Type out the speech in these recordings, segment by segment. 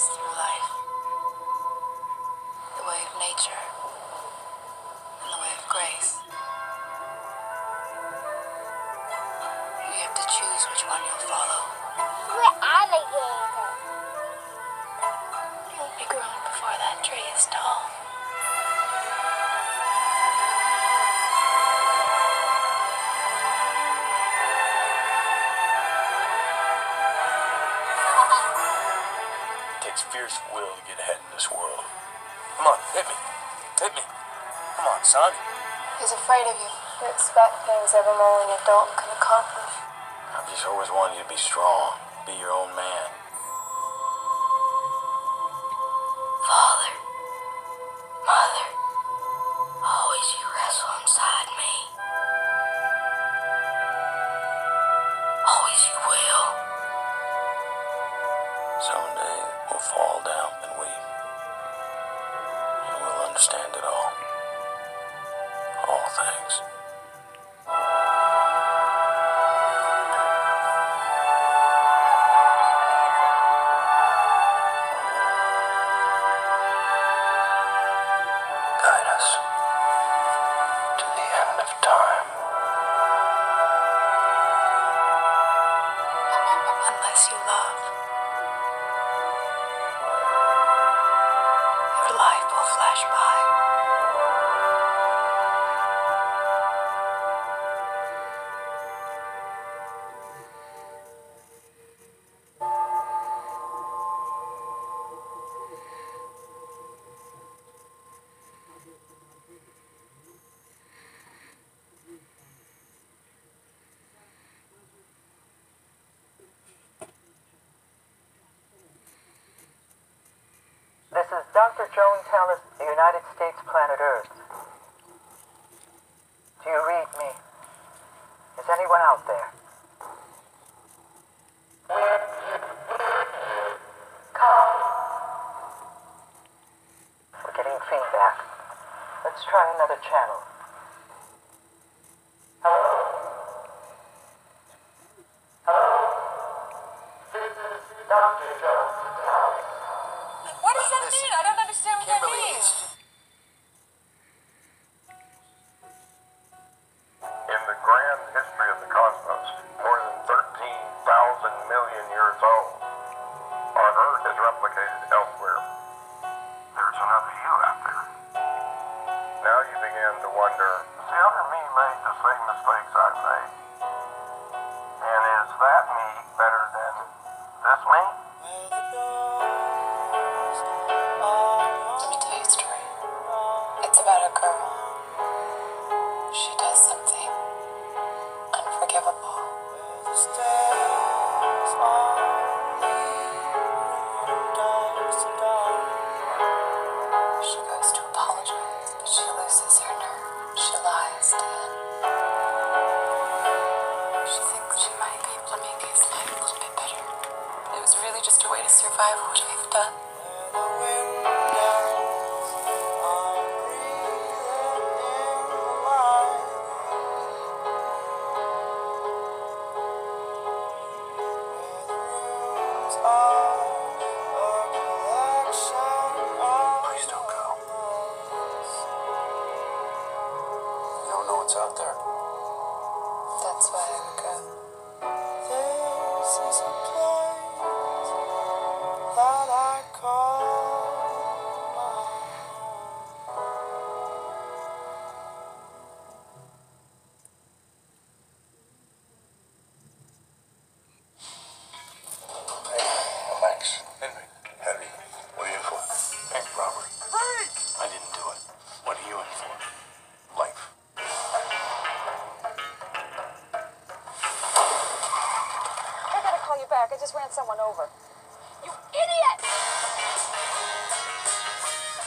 course through life. The way of nature and the way of grace. You have to choose which one you'll follow. Fierce will to get ahead in this world. Come on, hit me. Hit me. Come on, son. He's afraid of you. You expect things every moaning adult can accomplish. I've just always wanted you to be strong, be your own man. This is Dr. Joan Tallis, the United States Planet Earth. Do you read me? Is anyone out there? Come. We're getting feedback. Let's try another channel. Mean? I don't understand what that means. In the grand history of the cosmos, more than 13,000 million years old, our Earth is replicated elsewhere. There's another you out there. Now you begin to wonder, has the other me made the same mistakes I've made? And is that me better than this me? Just a way to survive what we've done. Back. I just ran someone over. You idiot!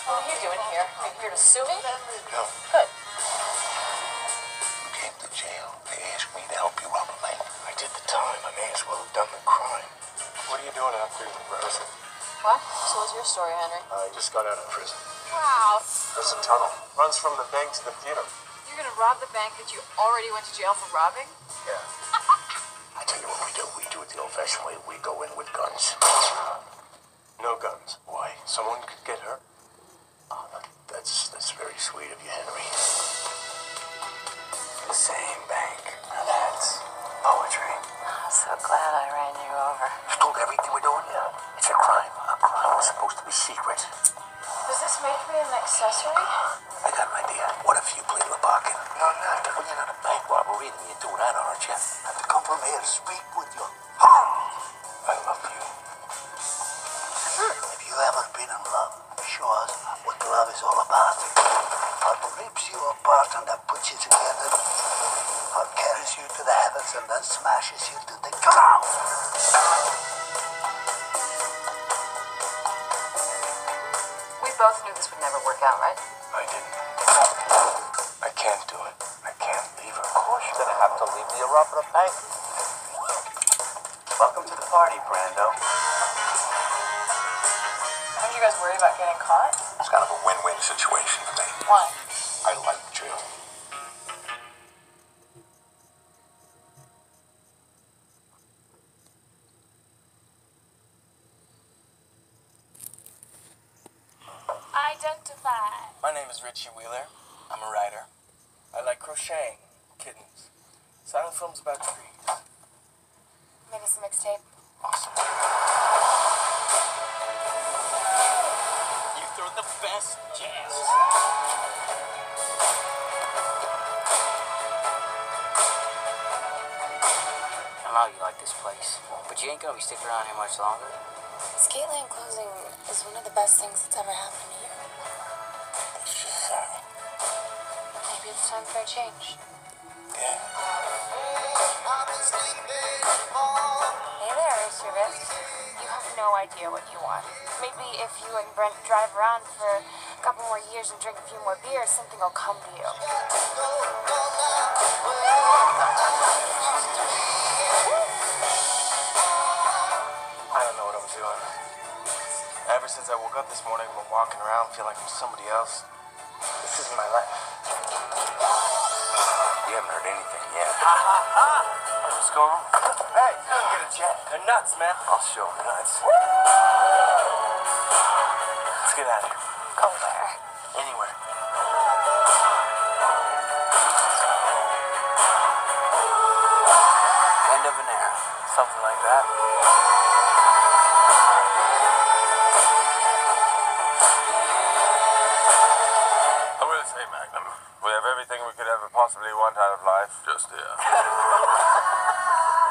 What are you doing here? Are you here to sue me? No. Good. You came to jail. They asked me to help you rob a bank. I did the time. I may as well have done the crime. What are you doing after Rosen? What? So what's your story, Henry? I just got out of prison. Wow. There's a tunnel. Runs from the bank to the theater. You're gonna rob the bank that you already went to jail for robbing? Yeah. I tell you what we do. We do it the old-fashioned way. We go in with guns. No guns. Why? Someone could get hurt. Oh, that, that's that's very sweet of you, Henry. The same bank. Now that's poetry. I'm so glad I ran you over. You told everything we're doing here. It's a crime. A crime is supposed to be secret. Does this make me an accessory? I got an idea. What if you play the pocket? No, no. Well, you're not a bank robbery, then you do that, aren't you? I have to come from here speak with you. I love you. Have you ever been in love? Show us what love is all about. What rips you apart and that puts you together. What carries you to the heavens and then smashes you to the ground. We both knew this would never work out, right? I didn't. I can't do it. You're gonna have to leave me. You're robbing a. Welcome to the party, Brando. Aren't you guys worried about getting caught? It's kind of a win-win situation for me. Why? I like jail. Identify. My name is Richie Wheeler. I'm a writer. I like crocheting, kittens, silent films about trees. Made us a mixtape. Awesome. You throw the best jazz. I know you like this place, but you ain't gonna be sticking around here much longer. Skateland closing is one of the best things that's ever happened to you. It's just sad. Maybe it's time for a change. Hey there, Service. You have no idea what you want. Maybe if you and Brent drive around for a couple more years and drink a few more beers, something will come to you. I don't know what I'm doing. Ever since I woke up this morning, I've been walking around feeling like I'm somebody else. This isn't my life. You haven't heard anything yet. What's going on? Hey, you don't get a jet. They're nuts, man. I'll show them nuts. Let's get out of here. Go where? Anywhere. End of an era. Something like that. Possibly one out of life just here.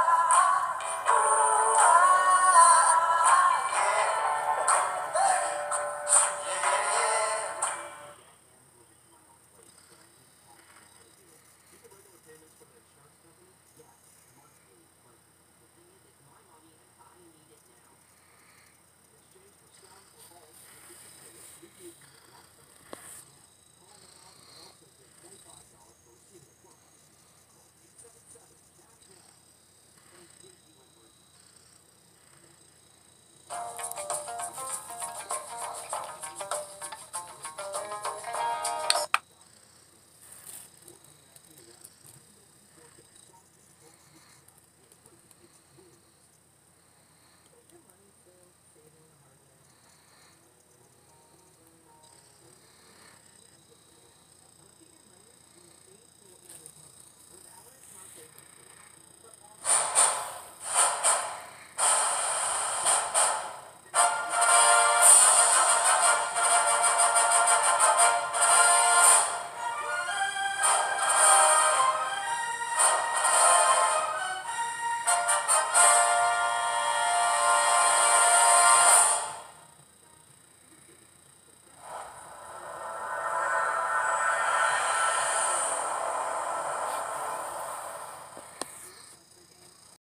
Bye.